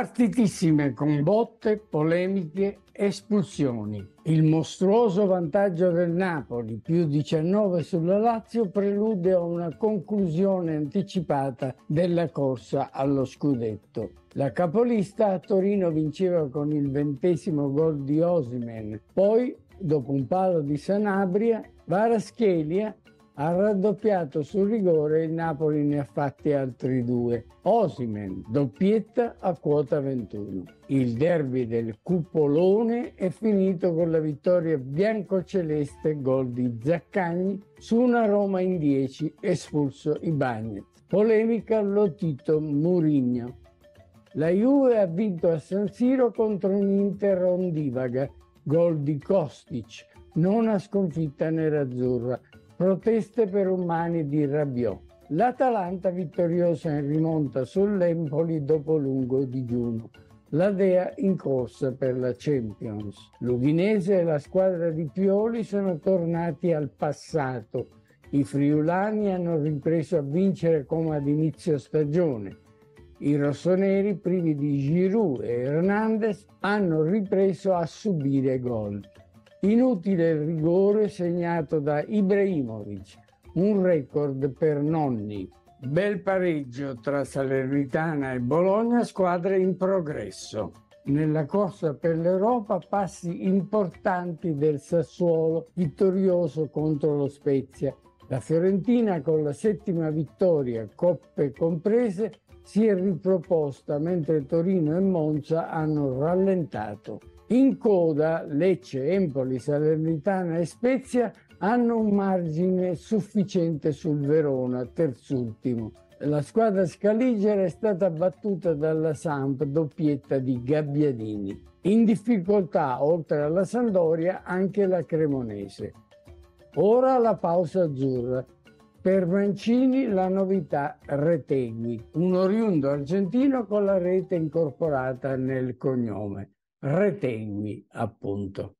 Partitissime con botte, polemiche, espulsioni. Il mostruoso vantaggio del Napoli, più 19 sulla Lazio, prelude a una conclusione anticipata della corsa allo scudetto. La capolista a Torino vinceva con il ventesimo gol di Osimen, poi, dopo un palo di Sanabria, Varaschelia ha raddoppiato sul rigore il Napoli ne ha fatti altri due. Osimen, doppietta a quota 21. Il derby del Cupolone è finito con la vittoria biancoceleste gol di Zaccagni su una Roma in 10 espulso i Bagnets. Polemica Lotito Murigno. La Juve ha vinto a San Siro contro un Inter ondivaga, gol di Kostic, nona sconfitta nerazzurra Proteste per umani di Rabiot. L'Atalanta vittoriosa in rimonta sull'Empoli dopo lungo digiuno. La Dea in corsa per la Champions. L'Udinese e la squadra di Pioli sono tornati al passato. I friulani hanno ripreso a vincere come ad inizio stagione. I rossoneri, privi di Giroud e Hernandez, hanno ripreso a subire gol. Inutile il rigore segnato da Ibrahimovic, un record per nonni. Bel pareggio tra Salernitana e Bologna, squadre in progresso. Nella corsa per l'Europa passi importanti del Sassuolo, vittorioso contro lo Spezia. La Fiorentina con la settima vittoria, coppe comprese, si è riproposta mentre Torino e Monza hanno rallentato. In coda Lecce, Empoli, Salernitana e Spezia hanno un margine sufficiente sul Verona, terzultimo. La squadra scaligera è stata battuta dalla Samp, doppietta di Gabbiadini. In difficoltà, oltre alla Sandoria, anche la Cremonese. Ora la pausa azzurra. Per Mancini la novità Retegui, un oriundo argentino con la rete incorporata nel cognome. Retegui, appunto.